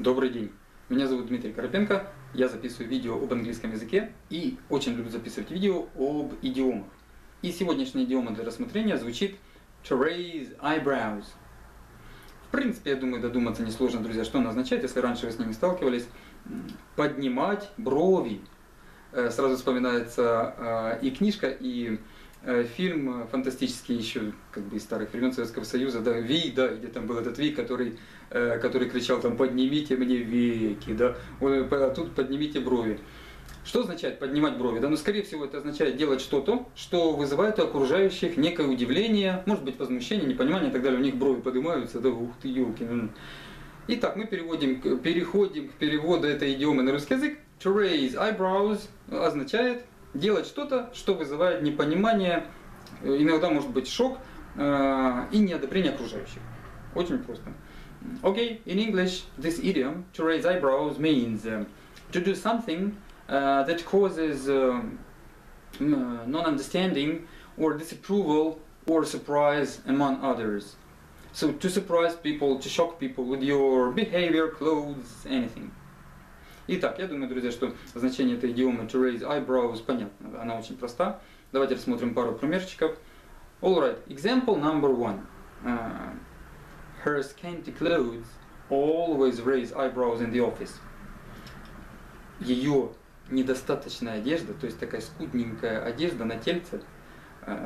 Добрый день. Меня зовут Дмитрий Карпенко. Я записываю видео об английском языке и очень люблю записывать видео об идиомах. И сегодняшняя идиома для рассмотрения звучит to raise eyebrows. В принципе, я думаю, додуматься несложно, друзья, что она означает, если раньше вы с ними сталкивались. Поднимать брови. Э, Сразу вспоминается э, и книжка, и фильм фантастический еще как бы из старых времен Советского Союза, да, Ви, да, где там был этот Ви, который, э, который кричал там «поднимите мне веки», да, а тут «поднимите брови». Что означает поднимать брови? Да, ну, скорее всего, это означает делать что-то, что вызывает у окружающих некое удивление, может быть, возмущение, непонимание и так далее. У них брови поднимаются, да, ух ты, елки. Итак, мы переводим, переходим к переводу этой идиомы на русский язык. To raise eyebrows означает делать что-то, что вызывает непонимание, иногда может быть шок э, и неодобрение окружающих. Очень просто. Okay, in English, this idiom, to raise eyebrows, means uh, to do something uh, that causes uh, non-understanding or disapproval or surprise among others. So to surprise people, to shock people with your behavior, clothes, anything. Итак, я думаю, друзья, что значение этой идиомы to raise eyebrows понятно, она очень проста. Давайте рассмотрим пару примерчиков. Alright, example number one. Uh, her scanty clothes always raise eyebrows in the office. Ее недостаточная одежда, то есть такая скудненькая одежда на тельце,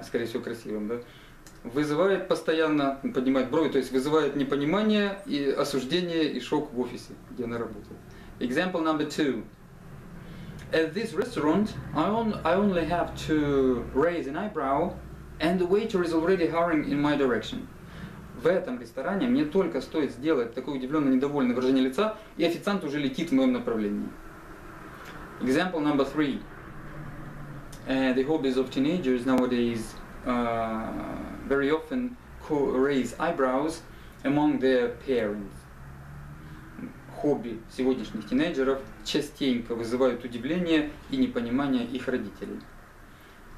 скорее всего красивым, да, вызывает постоянно, поднимать брови, то есть вызывает непонимание и осуждение и шок в офисе, где она работает. Example number two. At this restaurant, I, on, I only have to raise an eyebrow, and the waiter is already hurrying in my direction. В этом ресторане мне только стоит сделать такое удивленно недовольное выражение лица, и официант уже летит в моем направлении. Example number three. Uh, the hobbies of teenagers nowadays uh, very often raise eyebrows among their parents. Хобби сегодняшних тинейджеров частенько вызывают удивление и непонимание их родителей.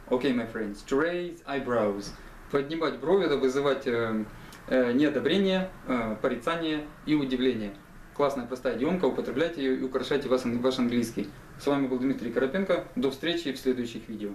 Okay, my friends, to raise eyebrows. Поднимать брови, это вызывать э, э, неодобрение, э, порицание и удивление. Классная простая идиомка, употребляйте ее и украшайте ваш, ваш английский. С вами был Дмитрий Карапенко. До встречи в следующих видео.